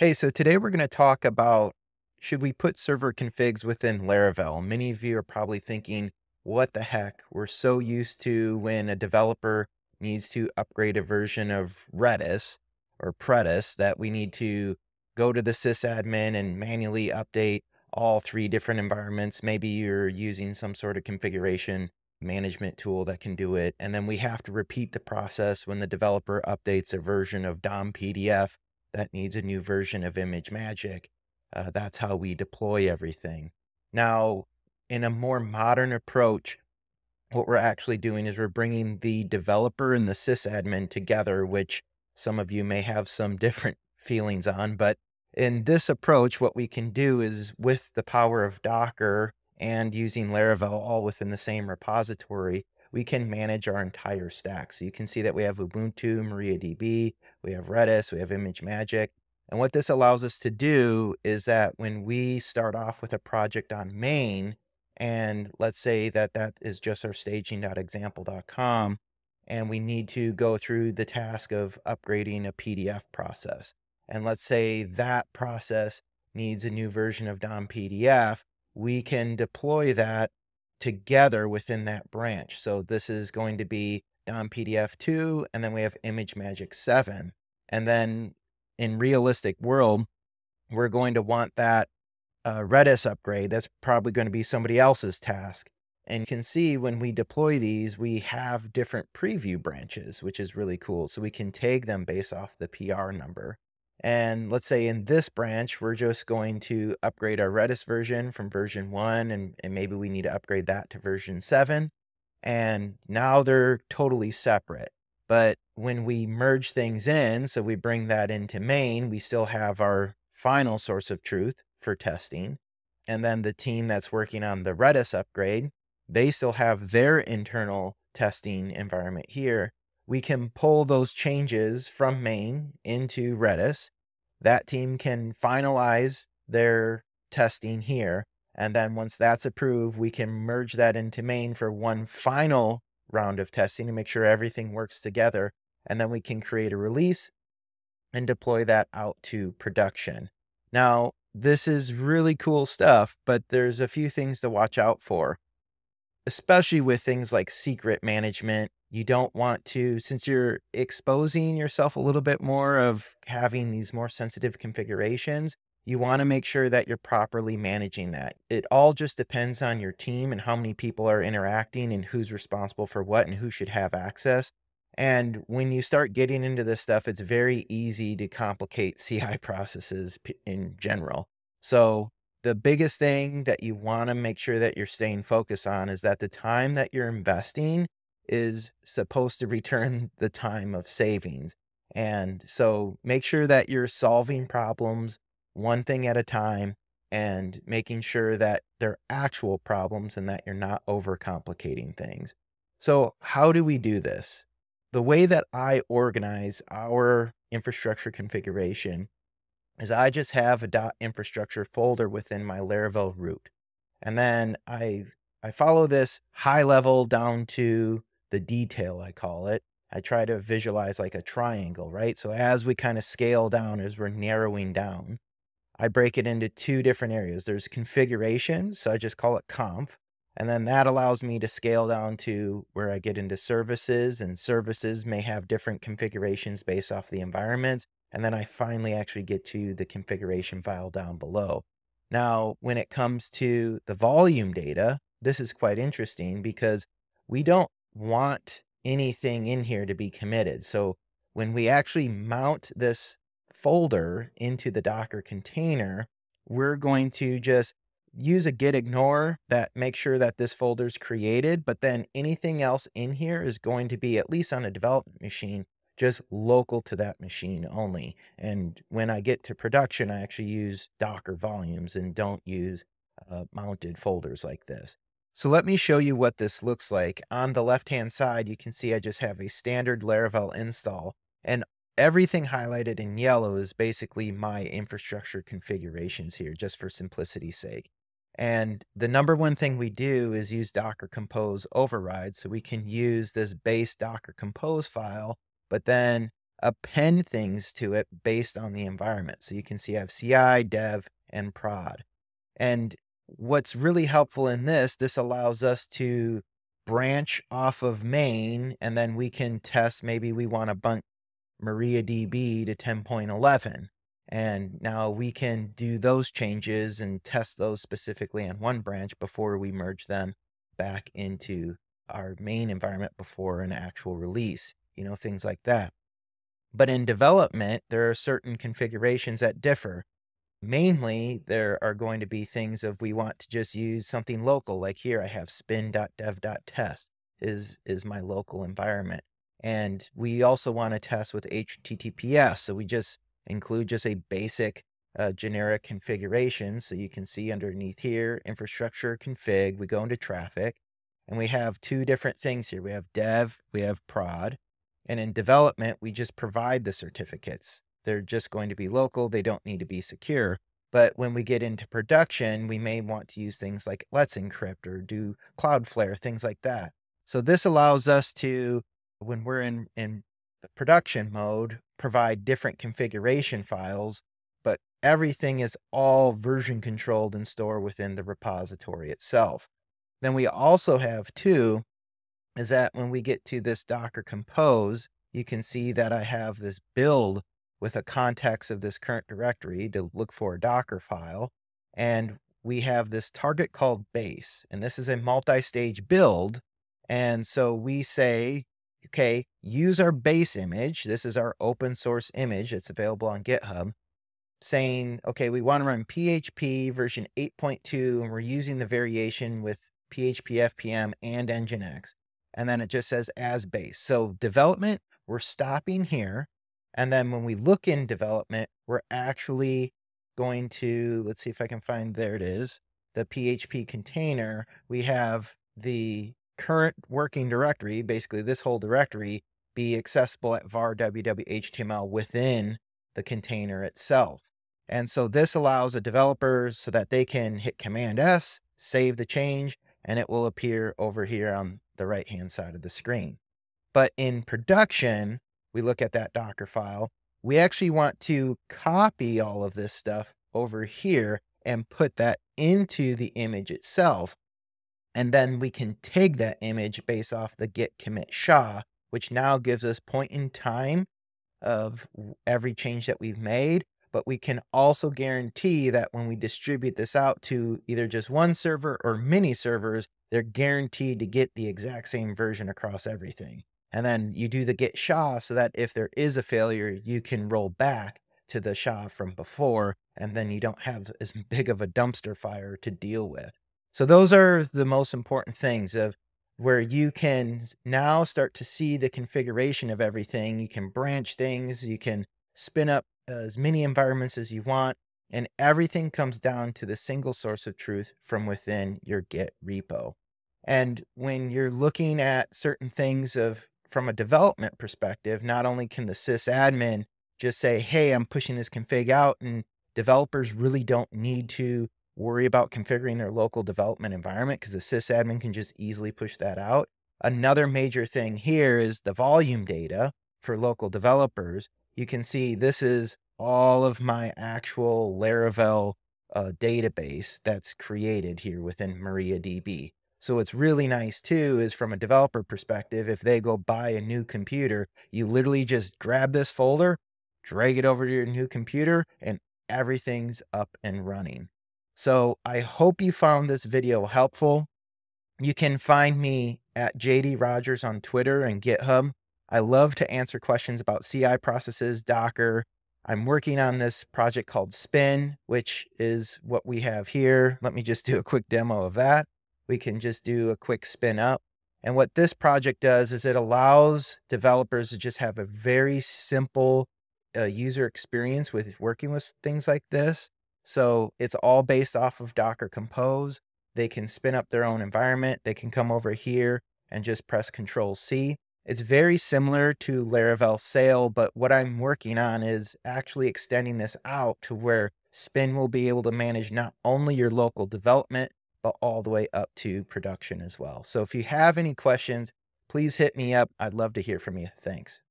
Hey, so today we're going to talk about should we put server configs within Laravel? Many of you are probably thinking, what the heck? We're so used to when a developer needs to upgrade a version of Redis or Predis that we need to go to the sysadmin and manually update all three different environments. Maybe you're using some sort of configuration management tool that can do it. And then we have to repeat the process when the developer updates a version of DOM PDF that needs a new version of ImageMagick. Uh, that's how we deploy everything. Now, in a more modern approach, what we're actually doing is we're bringing the developer and the sysadmin together, which some of you may have some different feelings on. But in this approach, what we can do is with the power of Docker and using Laravel all within the same repository, we can manage our entire stack. So you can see that we have Ubuntu, MariaDB, we have Redis, we have ImageMagick. And what this allows us to do is that when we start off with a project on main, and let's say that that is just our staging.example.com, and we need to go through the task of upgrading a PDF process. And let's say that process needs a new version of DOM PDF, we can deploy that together within that branch. So this is going to be DOM PDF 2, and then we have ImageMagick 7. And then in realistic world, we're going to want that uh, Redis upgrade. That's probably going to be somebody else's task. And you can see when we deploy these, we have different preview branches, which is really cool. So we can tag them based off the PR number. And let's say in this branch, we're just going to upgrade our Redis version from version one, and, and maybe we need to upgrade that to version seven. And now they're totally separate. But when we merge things in, so we bring that into main, we still have our final source of truth for testing. And then the team that's working on the Redis upgrade, they still have their internal testing environment here we can pull those changes from main into Redis. That team can finalize their testing here. And then once that's approved, we can merge that into main for one final round of testing to make sure everything works together. And then we can create a release and deploy that out to production. Now, this is really cool stuff, but there's a few things to watch out for, especially with things like secret management you don't want to, since you're exposing yourself a little bit more of having these more sensitive configurations, you want to make sure that you're properly managing that. It all just depends on your team and how many people are interacting and who's responsible for what and who should have access. And when you start getting into this stuff, it's very easy to complicate CI processes in general. So, the biggest thing that you want to make sure that you're staying focused on is that the time that you're investing is supposed to return the time of savings. And so make sure that you're solving problems one thing at a time and making sure that they're actual problems and that you're not overcomplicating things. So, how do we do this? The way that I organize our infrastructure configuration is I just have a dot .infrastructure folder within my Laravel root. And then I I follow this high level down to the detail, I call it. I try to visualize like a triangle, right? So as we kind of scale down, as we're narrowing down, I break it into two different areas. There's configuration, so I just call it conf. And then that allows me to scale down to where I get into services, and services may have different configurations based off the environments. And then I finally actually get to the configuration file down below. Now, when it comes to the volume data, this is quite interesting because we don't want anything in here to be committed. So when we actually mount this folder into the Docker container, we're going to just use a git ignore that makes sure that this folder is created, but then anything else in here is going to be, at least on a development machine, just local to that machine only. And when I get to production, I actually use Docker volumes and don't use uh, mounted folders like this. So let me show you what this looks like. On the left-hand side, you can see I just have a standard Laravel install, and everything highlighted in yellow is basically my infrastructure configurations here, just for simplicity's sake. And the number one thing we do is use Docker Compose override. So we can use this base Docker Compose file, but then append things to it based on the environment. So you can see I have CI, dev, and prod. And what's really helpful in this, this allows us to branch off of main, and then we can test maybe we want to bump MariaDB to 10.11. And now we can do those changes and test those specifically on one branch before we merge them back into our main environment before an actual release, you know, things like that. But in development, there are certain configurations that differ. Mainly, there are going to be things of we want to just use something local, like here I have spin.dev.test is, is my local environment. And we also want to test with HTTPS. So we just include just a basic uh, generic configuration. So you can see underneath here, infrastructure config, we go into Traefik and we have two different things here. We have dev, we have prod. And in development, we just provide the certificates. They're just going to be local. They don't need to be secure. But when we get into production, we may want to use things like Let's Encrypt or do Cloudflare, things like that. So this allows us to, when we're in, in the production mode, provide different configuration files, but everything is all version controlled and stored within the repository itself. Then we also have two is that when we get to this Docker compose, you can see that I have this build with a context of this current directory to look for a Docker file. And we have this target called base, and this is a multi-stage build. And so we say, okay, use our base image. This is our open source image. It's available on GitHub saying, okay, we want to run PHP version 8.2, and we're using the variation with PHP FPM and Nginx. And then it just says as base. So development, we're stopping here. And then when we look in development, we're actually going to, let's see if I can find, there it is, the PHP container. We have the current working directory, basically this whole directory, be accessible at var www.html within the container itself. And so this allows the developers so that they can hit Command S, save the change, and it will appear over here on the right hand side of the screen. But in production, we look at that Docker file. We actually want to copy all of this stuff over here and put that into the image itself. And then we can take that image based off the git commit SHA, which now gives us point in time of every change that we've made but we can also guarantee that when we distribute this out to either just one server or many servers, they're guaranteed to get the exact same version across everything. And then you do the git SHA so that if there is a failure, you can roll back to the SHA from before, and then you don't have as big of a dumpster fire to deal with. So those are the most important things of where you can now start to see the configuration of everything. You can branch things, you can spin up uh, as many environments as you want, and everything comes down to the single source of truth from within your Git repo. And when you're looking at certain things of from a development perspective, not only can the sysadmin just say, hey, I'm pushing this config out, and developers really don't need to worry about configuring their local development environment because the sysadmin can just easily push that out. Another major thing here is the volume data for local developers you can see this is all of my actual Laravel uh, database that's created here within MariaDB. So what's really nice too is from a developer perspective, if they go buy a new computer, you literally just grab this folder, drag it over to your new computer, and everything's up and running. So I hope you found this video helpful. You can find me at JD Rogers on Twitter and GitHub. I love to answer questions about CI processes, Docker. I'm working on this project called Spin, which is what we have here. Let me just do a quick demo of that. We can just do a quick spin up. And what this project does is it allows developers to just have a very simple uh, user experience with working with things like this. So it's all based off of Docker Compose. They can spin up their own environment. They can come over here and just press Control C. It's very similar to Laravel Sail, but what I'm working on is actually extending this out to where Spin will be able to manage not only your local development, but all the way up to production as well. So if you have any questions, please hit me up. I'd love to hear from you. Thanks.